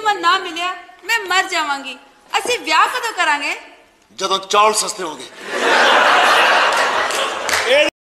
ਸੁਮਨ ਨਾ ਮਿਲਿਆ ਮੈਂ ਮਰ ਜਾਵਾਂਗੀ ਅਸੀਂ ਵਿਆਹ ਕਦੋਂ ਕਰਾਂਗੇ ਜਦੋਂ ਚੌਲ ਸਸਤੇ ਹੋਣਗੇ